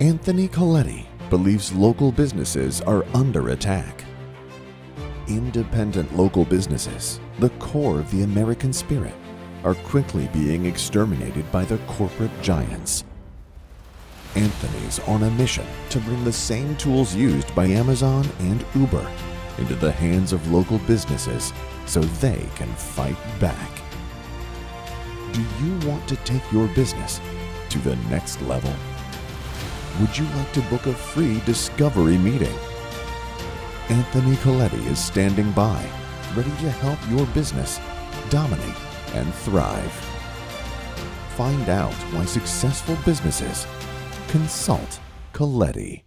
Anthony Colletti believes local businesses are under attack. Independent local businesses, the core of the American spirit, are quickly being exterminated by the corporate giants. Anthony's on a mission to bring the same tools used by Amazon and Uber into the hands of local businesses so they can fight back. Do you want to take your business to the next level? Would you like to book a free discovery meeting? Anthony Colletti is standing by, ready to help your business dominate and thrive. Find out why successful businesses consult Colletti.